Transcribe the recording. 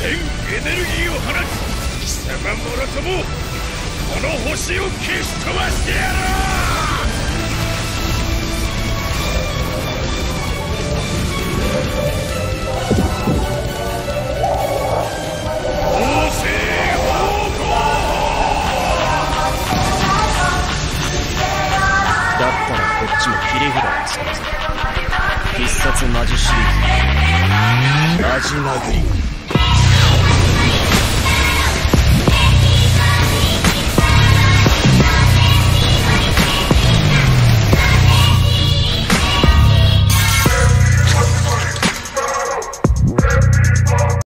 全エネルギーを放ち貴様もろともこの星を消し飛ばしてやろうだったらこっちも切り札を使うず必殺マジシリ。ーズ味殴り